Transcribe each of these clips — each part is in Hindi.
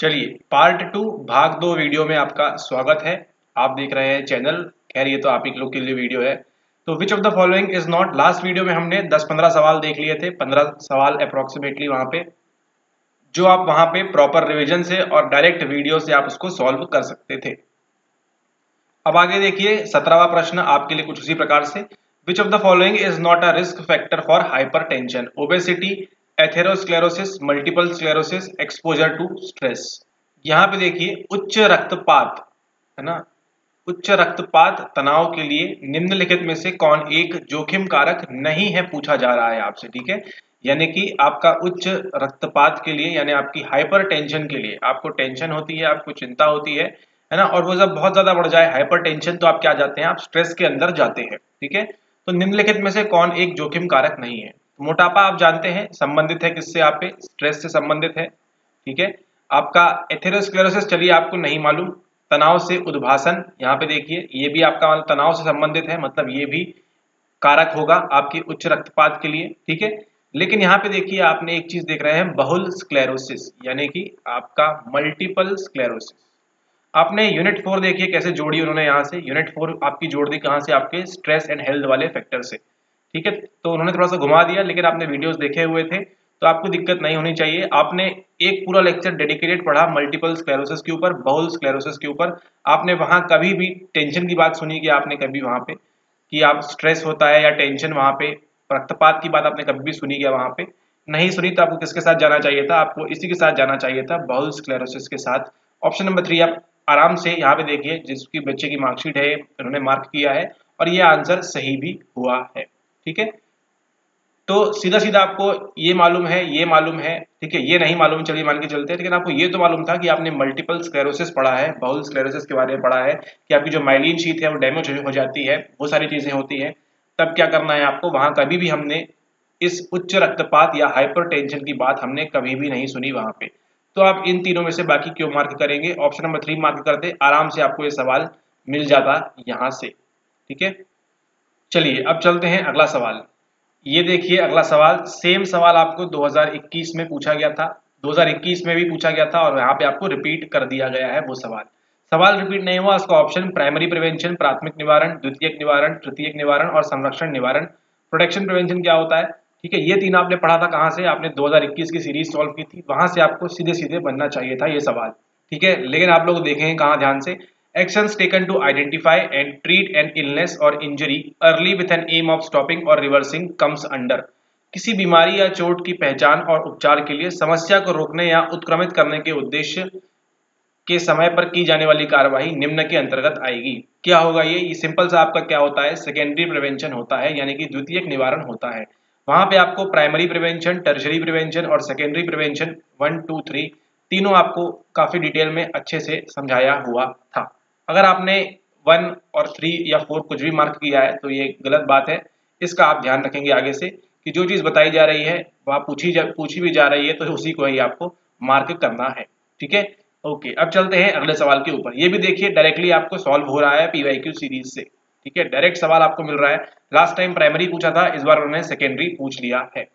चलिए पार्ट टू भाग दो वीडियो में आपका स्वागत है। आप देख रहे हैं चैनल खैर, ये तो आप ही लोग के लिए वीडियो है। तो which of the following is not last video में हमने 10-15 सवाल देख लिए थे। 15 सवाल अप्रोक्सीमेटली वहाँ पे, जो आप वहाँ पे प्रॉपर रिविजन से और डायरेक्ट वीडियो से आप उसको सॉल्व कर सकते थे। अब आगे देखिए, सत्रहवा प्रश्न आपके लिए कुछ उसी प्रकार से। Which of the following is not a risk factor for hypertension obesity atherosclerosis multiple sclerosis exposure to stress यहाँ पे देखिए, उच्च रक्तपात, है ना? उच्च रक्तपात तनाव के लिए निम्नलिखित में से कौन एक जोखिम कारक नहीं है पूछा जा रहा है आपसे, ठीक है? यानी कि आपका उच्च रक्तपात के लिए, यानी आपकी हाइपर टेंशन के लिए, आपको टेंशन होती है, आपको चिंता होती है है ना? और वो जब बहुत ज़्यादा बढ़ जाए हाइपर टेंशन तो आप क्या जाते हैं? आप स्ट्रेस के अंदर जाते हैं, ठीक है? तो निम्नलिखित में से कौन एक जोखिम कारक नहीं है? मोटापा आप जानते हैं, संबंधित है किससे आप स्ट्रेस से संबंधित है, ठीक है? आपका एथेरोस्क्लेरोसिस चलिए आपको नहीं मालूम, तनाव से उद्भासन, यहाँ पे देखिए, ये भी आपका तनाव से संबंधित है मतलब ये भी कारक होगा आपके उच्च रक्तपात के लिए, ठीक है? लेकिन यहाँ पे देखिए, आपने एक चीज़ देख रहे हैं, बहुल स्क्लेरोसिस यानी कि आपका मल्टीपल स्क्लेरोसिस आपने यूनिट फोर देखिए, कैसे जोड़ी उन्होंने यहाँ से यूनिट फोर आपकी जोड़ दी कहाँ से, आपके स्ट्रेस एंड हेल्थ वाले फैक्टर से। ठीक है? तो उन्होंने थोड़ा सा घुमा दिया, लेकिन आपने वीडियोस देखे हुए थे तो आपको दिक्कत नहीं होनी चाहिए। आपने एक पूरा लेक्चर डेडिकेटेड पढ़ा मल्टीपल स्क्लेरोसिस के ऊपर बहुल स्क्लेरोसिस के ऊपर। आपने वहाँ कभी भी टेंशन की बात सुनी कि आपने कभी वहाँ पे, कि आप स्ट्रेस होता है या टेंशन वहाँ पे, रक्तपात की बात आपने कभी भी सुनी क्या वहाँ पे? नहीं सुनी तो आपको किसके साथ जाना चाहिए था? आपको इसी के साथ जाना चाहिए था बहुल स्क्लेरोसिस के साथ। ऑप्शन नंबर थ्री आप आराम से यहाँ पे देखिए, जिसकी बच्चे की मार्कशीट है, उन्होंने मार्क किया है, और ये आंसर सही भी हुआ है। ठीक है? तो सीधा सीधा आपको ये मालूम है, ये मालूम है, ठीक है? ये नहीं मालूम, चलिए मान के चलते हैं लेकिन आपको ये तो मालूम था कि आपने मल्टीपल स्क्लेरोसिस पढ़ा है बहुल स्क्लेरोसिस के बारे में पढ़ा है, कि आपकी जो माइलिन शीट है वो डैमेज हो जाती है, वो सारी चीज़ें होती है। तब क्या करना है आपको? वहाँ कभी भी हमने इस उच्च रक्तपात या हाइपर की बात हमने कभी भी नहीं सुनी वहाँ पे। तो आप इन तीनों में से बाकी क्यों मार्क करेंगे? ऑप्शन नंबर थ्री मार्क करते, आराम से आपको ये सवाल मिल जाता यहाँ से, ठीक है? चलिए, अब चलते हैं अगला सवाल। ये देखिए, अगला सवाल सेम सवाल आपको 2021 में पूछा गया था। 2021 में भी पूछा गया था और यहाँ पे आपको रिपीट कर दिया गया है वो सवाल। सवाल रिपीट नहीं हुआ उसका ऑप्शन प्राइमरी प्रिवेंशन प्राथमिक निवारण द्वितीय निवारण तृतीय निवारण और संरक्षण निवारण। प्रोटेक्शन प्रिवेंशन क्या होता है? ठीक है, ये तीन आपने पढ़ा था कहाँ से? आपने 2021 की सीरीज़ सॉल्व की थी। वहाँ से आपको सीधे सीधे बनना चाहिए था ये सवाल। ठीक है, लेकिन आप लोग देखेंगे कहाँ ध्यान से। Actions taken to identify and treat an illness or injury early with an aim of stopping or reversing comes under. किसी बीमारी या चोट की पहचान और उपचार के लिए समस्या को रोकने या उत्क्रमित करने के उद्देश्य के समय पर की जाने वाली कार्यवाही निम्न के अंतर्गत आएगी। क्या होगा ये? ये सिंपल सा आपका क्या होता है? सेकेंडरी प्रिवेंशन होता है, यानी कि द्वितीय निवारण होता है। वहाँ पे आपको प्राइमरी प्रिवेंशन टर्शरी प्रिवेंशन और secondary prevention one two three तीनों आपको काफ़ी डिटेल में अच्छे से समझाया हुआ था। अगर आपने वन और थ्री या फोर कुछ भी मार्क किया है तो ये गलत बात है। इसका आप ध्यान रखेंगे आगे से कि जो चीज़ बताई जा रही है, वह पूछी जा, पूछी भी जा रही है तो उसी को ही आपको मार्क करना है। ठीक है? ओके अब चलते हैं अगले सवाल के ऊपर। ये भी देखिए डायरेक्टली आपको सॉल्व हो रहा है पीवाईक्यू सीरीज़ से। ठीक है? डायरेक्ट सवाल आपको मिल रहा है। लास्ट टाइम प्राइमरी पूछा था, इस बार उन्होंने सेकेंडरी पूछ लिया है।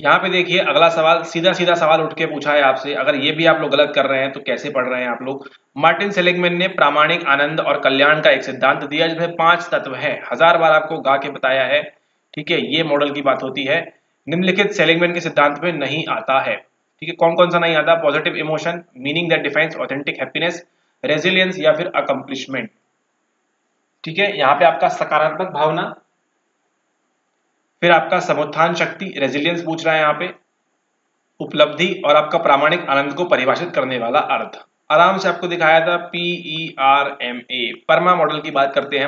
यहाँ पे देखिए, अगला सवाल सीधा सीधा सवाल उठ के पूछा है आपसे। अगर ये भी आप लोग गलत कर रहे हैं तो कैसे पढ़ रहे हैं आप लोग? मार्टिन सेलिंगमैन ने प्रामाणिक आनंद और कल्याण का एक सिद्धांत दिया, जिसमें पाँच तत्व है। हज़ार बार आपको गा के बताया है, ठीक है, ये मॉडल की बात होती है। निम्नलिखित सेलिंगमैन के सिद्धांत में नहीं आता है, ठीक है कौन कौन सा नहीं आता? Positive emotion meaning that defiance authentic happiness resilience या फिर अकम्पलिशमेंट ठीक है, यहाँ पे आपका सकारात्मक भावना फिर आपका समुत्थान शक्ति रेजिलियंस पूछ रहा है यहाँ पे, उपलब्धि और आपका प्रामाणिक आनंद को परिभाषित करने वाला अर्थ। आराम से आपको दिखाया था P E R M A PERMA model की बात करते हैं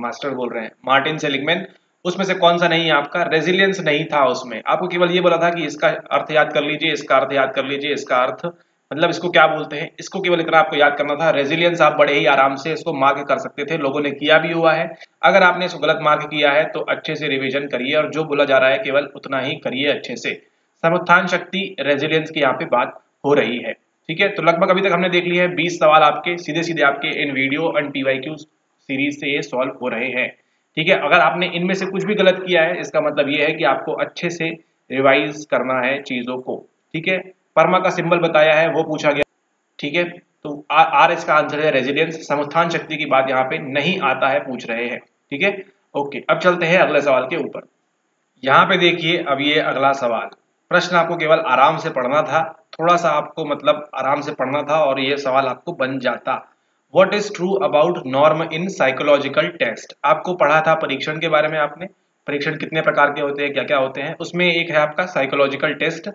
मास्टर बोल रहे हैं। मार्टिन सेलिगमैन उसमें से कौन सा नहीं है आपका? रेजिलियंस नहीं था उसमें। आपको केवल ये बोला था कि इसका अर्थ याद कर लीजिए, इसका अर्थ याद कर लीजिए, इसका अर्थ मतलब इसको क्या बोलते हैं? इसको केवल इतना आपको याद करना था रेजिलियंस आप बड़े ही आराम से इसको मार्क कर सकते थे, लोगों ने किया भी हुआ है। अगर आपने इसको गलत मार्क किया है तो अच्छे से रिविजन करिए और जो बोला जा रहा है केवल उतना ही करिए अच्छे से। समुत्थान शक्ति रेजिलियंस की यहाँ पे बात हो रही है। ठीक है? तो लगभग अभी तक हमने देख लिया है, बीस सवाल आपके सीधे सीधे आपके इन वीडियो एंड पीवाईक्यू सीरीज़ से ये सॉल्व हो रहे हैं। ठीक है? अगर आपने इनमें से कुछ भी गलत किया है, इसका मतलब ये है कि आपको अच्छे से रिवाइज करना है चीज़ों को। ठीक है? परमा का सिंबल बताया है, वो पूछा गया। ठीक है? तो आर इसका आंसर है रेजिडेंस समुत्थान शक्ति की बात यहाँ पे नहीं आता है, पूछ रहे हैं। ठीक है? ओके अब चलते हैं अगले सवाल के ऊपर। यहाँ पे देखिए, अब ये अगला सवाल। प्रश्न आपको केवल आराम से पढ़ना था, थोड़ा सा आपको मतलब आराम से पढ़ना था और ये सवाल आपको बन जाता। What is true about norm in psychological test आपको पढ़ा था परीक्षण के बारे में आपने? परीक्षण कितने प्रकार के होते हैं क्या क्या होते हैं? उसमें एक है आपका साइकोलॉजिकल टेस्ट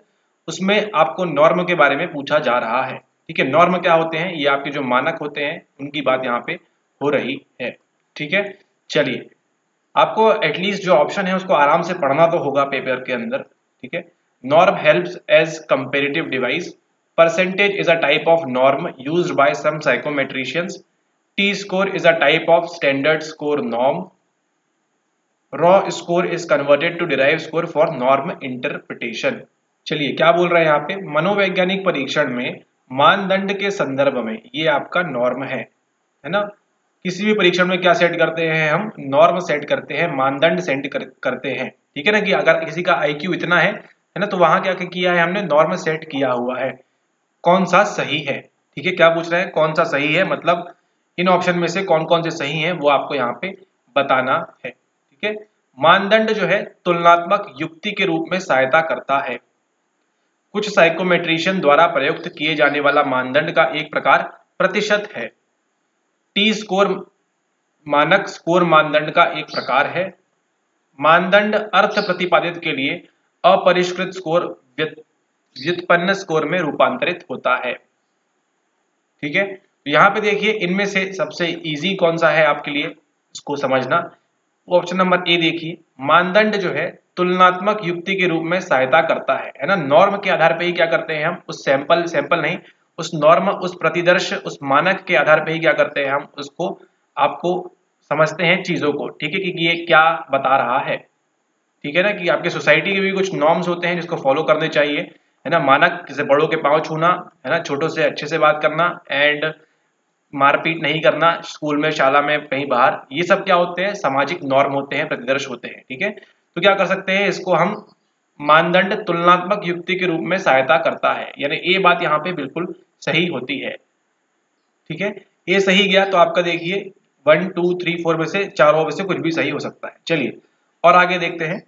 उसमें आपको नॉर्म के बारे में पूछा जा रहा है। ठीक है, नॉर्म क्या होते हैं? ये आपके जो मानक होते हैं, उनकी बात यहाँ पे हो रही है। ठीक है, चलिए। आपको एटलीस्ट जो ऑप्शन है, उसको आराम से पढ़ना तो होगा पेपर के अंदर। ठीक है, norm helps as comparative device percentage is a type of norm used by psychometricians T score is a type of standard score norm raw score is converted to derive score for norm interpretation चलिए क्या बोल रहे हैं यहाँ पे? मनोवैज्ञानिक परीक्षण में मानदंड के संदर्भ में ये आपका नॉर्म है है ना? किसी भी परीक्षण में क्या सेट करते हैं हम? नॉर्म सेट करते हैं मानदंड सेट कर, करते हैं। ठीक है ना कि अगर किसी का आईक्यू इतना है है ना तो वहाँ क्या किया है हमने? नॉर्म सेट किया हुआ है। कौन सा सही है? ठीक है क्या पूछ रहे हैं? कौन सा सही है? मतलब इन ऑप्शन में से कौन कौन से सही है वो आपको यहाँ पे बताना है। ठीक है? मानदंड जो है तुलनात्मक युक्ति के रूप में सहायता करता है। कुछ साइकोमेट्रिशियन द्वारा प्रयुक्त किए जाने वाला मानदंड का एक प्रकार प्रतिशत है। टी स्कोर मानक स्कोर मानदंड का एक प्रकार है। मानदंड अर्थ प्रतिपादित के लिए अपरिष्कृत स्कोर व्युत्पन्न स्कोर में रूपांतरित होता है। ठीक है? तो यहाँ पे देखिए, इनमें से सबसे इजी कौन सा है आपके लिए? इसको समझना। ऑप्शन नंबर ए देखिए, मानदंड जो है तुलनात्मक युक्ति के रूप में सहायता करता है है ना? नॉर्म के आधार पे ही क्या करते हैं हम? उस सैंपल सैंपल नहीं, उस नॉर्म, उस प्रतिदर्श, उस मानक के आधार पे ही क्या करते हैं हम? उसको आपको समझते हैं चीज़ों को, ठीक है? कि ये क्या बता रहा है, ठीक है ना? कि आपके सोसाइटी के भी कुछ नॉर्म्स होते हैं जिसको फॉलो करने चाहिए, है ना? मानक जैसे बड़ों के पाँव छूना, है ना? छोटों से अच्छे से बात करना, एंड मारपीट नहीं करना, स्कूल में, शाला में, कहीं बाहर, ये सब क्या होते हैं? सामाजिक नॉर्म होते हैं प्रतिदर्श होते हैं, ठीक है? तो क्या कर सकते हैं? इसको हम मानदंड तुलनात्मक युक्ति के रूप में सहायता करता है। यानी ये बात यहाँ पे बिल्कुल सही होती है, ठीक है? ये सही गया तो आपका देखिए वन टू थ्री फोर में से चारों में से कुछ भी सही हो सकता है। चलिए, और आगे देखते हैं।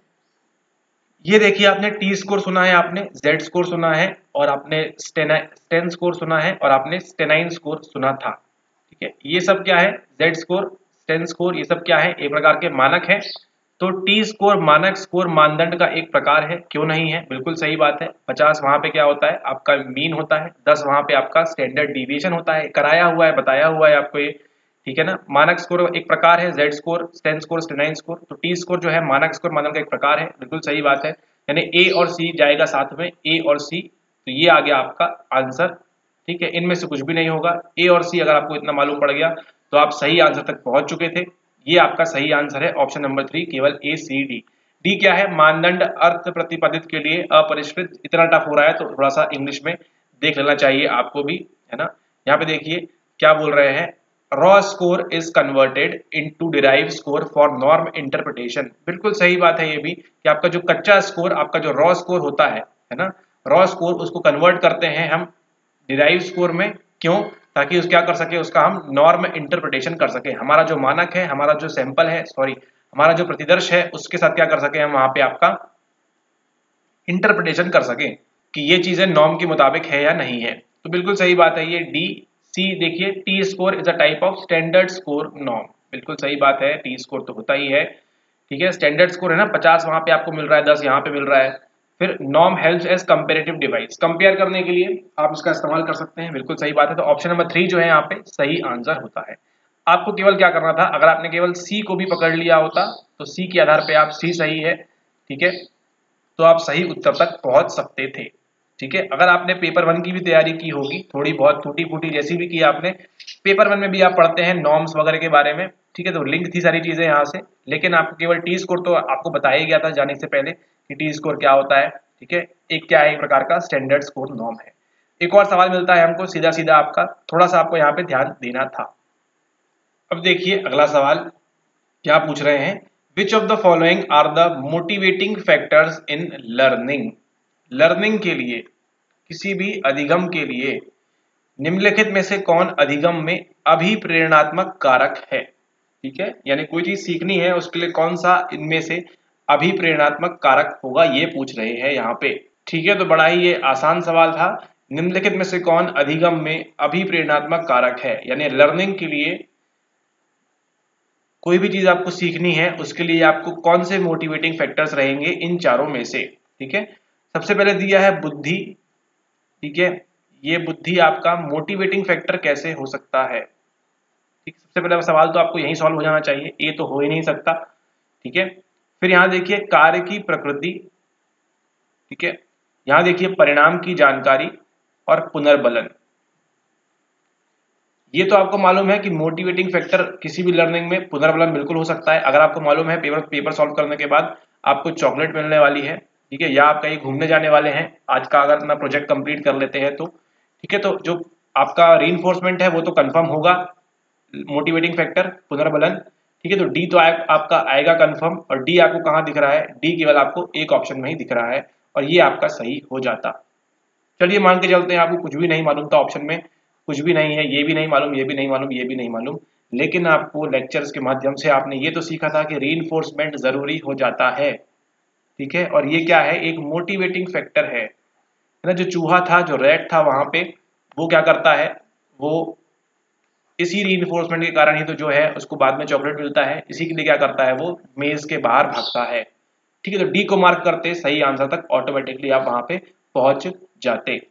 ये देखिए आपने टी स्कोर सुना है आपने जेड स्कोर सुना है, और आपने स्टेन स्कोर सुना है, और आपने स्टेनाइन स्कोर सुना था। ये सब क्या है? जेड स्कोर स्टेन स्कोर ये सब क्या है? एक प्रकार के मानक है। तो टी स्कोर मानक स्कोर मानदंड का एक प्रकार है। क्यों नहीं है? बिल्कुल सही बात है। 50 वहाँ पे क्या होता है? आपका मीन होता है। 10 वहाँ पे आपका स्टैंडर्ड डिविएशन होता है। कराया हुआ है, बताया हुआ है आपको ये। ठीक है ना? मानक स्कोर एक प्रकार है। Z score sten score stanine score तो टी स्कोर जो है, मानक स्कोर मानदंड का एक प्रकार है। बिल्कुल सही बात है। यानी ए और सी जाएगा साथ में। ए और सी तो ये आ गया आपका आंसर। ठीक है, इनमें से कुछ भी नहीं होगा। ए और सी अगर आपको इतना मालूम पड़ गया तो आप सही आंसर तक पहुँच चुके थे। ये आपका सही आंसर है ऑप्शन नंबर थ्री केवल ए सी डी डी क्या है? मानदंड अर्थ प्रतिपादित के लिए अपरिष्कृत। इतना टफ हो रहा है तो थोड़ा सा इंग्लिश में देख लेना चाहिए आपको भी, है ना? यहाँ पे देखिए, क्या बोल रहे हैं? Raw score is converted into derive score for norm interpretation बिल्कुल सही बात है ये भी, कि आपका जो कच्चा स्कोर आपका जो रॉ स्कोर होता है है ना? रॉ स्कोर उसको कन्वर्ट करते हैं हम डिराइव स्कोर में क्यों? ताकि उस क्या कर सके? उसका हम नॉर्म इंटरप्रिटेशन कर सके। हमारा जो मानक है, हमारा जो सैंपल है सॉरी हमारा जो प्रतिदर्श है, उसके साथ क्या कर सके? हम वहाँ पे आपका इंटरप्रिटेशन कर सके कि ये चीज़ें नॉर्म के मुताबिक है या नहीं है। तो बिल्कुल सही बात है ये डी सी देखिए T score is a type of standard score norm बिल्कुल सही बात है टी स्कोर तो होता ही है। ठीक है स्टैंडर्ड स्कोर है ना? पचास वहाँ पे आपको मिल रहा है, दस यहाँ पे मिल रहा है। फिर नॉम help as comparative device compare करने के लिए आप इसका इस्तेमाल कर सकते हैं। बिल्कुल सही बात है। तो ऑप्शन नंबर थ्री जो है यहाँ पे सही आंसर होता है। आपको केवल क्या करना था? अगर आपने केवल सी को भी पकड़ लिया होता तो सी के आधार पे आप सी सही है, ठीक है? तो आप सही उत्तर तक पहुँच सकते थे, ठीक है? अगर आपने पेपर वन की भी तैयारी की होगी, थोड़ी बहुत टूटी फूटी जैसी भी की आपने पेपर वन में भी आप पढ़ते हैं नॉर्म्स वगैरह के बारे में, ठीक है? तो लिंक थी सारी चीज़ें यहाँ से। लेकिन आपको केवल टी स्कोर तो आपको बताया गया था जाने से पहले। कि टी स्कोर क्या होता है? ठीक है? एक क्या है? एक प्रकार का स्टैंडर्ड स्कोर नॉर्म है। एक और सवाल मिलता है हमको सीधा सीधा आपका। थोड़ा सा आपको यहाँ पे ध्यान देना था। अब देखिए अगला सवाल, क्या पूछ रहे हैं? Which of the following are the motivating factors in learning learning के लिए, किसी भी अधिगम के लिए, निम्नलिखित में से कौन अधिगम में अभिप्रेरणात्मक कारक है? ठीक है? यानी कोई चीज़ सीखनी है, उसके लिए कौन सा इनमें से अभिप्रेरणात्मक कारक होगा, ये पूछ रहे हैं यहाँ पे। ठीक है तो बड़ा ही ये आसान सवाल था। निम्नलिखित में से कौन अधिगम में अभिप्रेरणात्मक कारक है? यानी लर्निंग के लिए कोई भी चीज़ आपको सीखनी है, उसके लिए आपको कौन से मोटिवेटिंग फैक्टर्स रहेंगे इन चारों में से? ठीक है? सबसे पहले दिया है बुद्धि। ठीक है? ये बुद्धि आपका मोटिवेटिंग फैक्टर कैसे हो सकता है? ठीक, सबसे पहले सवाल तो आपको यही सॉल्व हो जाना चाहिए। ये तो हो ही नहीं सकता। ठीक है? फिर यहाँ देखिए कार्य की प्रकृति, ठीक है? यहाँ देखिए परिणाम की जानकारी और पुनर्बलन। ये तो आपको मालूम है कि मोटिवेटिंग फैक्टर किसी भी लर्निंग में पुनर्बलन बिल्कुल हो सकता है। अगर आपको मालूम है पेपर पेपर सॉल्व करने के बाद आपको चॉकलेट मिलने वाली है, ठीक है? या आप कहीं घूमने जाने वाले हैं, आज का अगर अपना प्रोजेक्ट कंप्लीट कर लेते हैं तो ठीक है? तो जो आपका री है वो तो कंफर्म होगा। मोटिवेटिंग फैक्टर पुनर्बलन ठीक है तो डी तो आ, आपका आएगा कंफर्म और डी आपको कहाँ दिख रहा है? डी केवल आपको एक ऑप्शन में ही दिख रहा है और ये आपका सही हो जाता। चलिए मान के चलते हैं आपको कुछ भी नहीं मालूम था ऑप्शन में कुछ भी नहीं है ये भी नहीं मालूम ये भी नहीं मालूम ये भी नहीं मालूम। लेकिन आपको लेक्चर्स के माध्यम से आपने ये तो सीखा था कि री ज़रूरी हो जाता है। ठीक है और ये क्या है? एक मोटिवेटिंग फैक्टर है। ना जो चूहा था जो रेड था वहाँ पे वो क्या करता है? वो इसी री के कारण ही तो जो है, उसको बाद में चॉकलेट मिलता है। इसी के लिए क्या करता है वो? मेज के बाहर भागता है। ठीक है तो डी को मार्क करते, सही आंसर तक ऑटोमेटिकली आप वहाँ पे पहुँच जाते।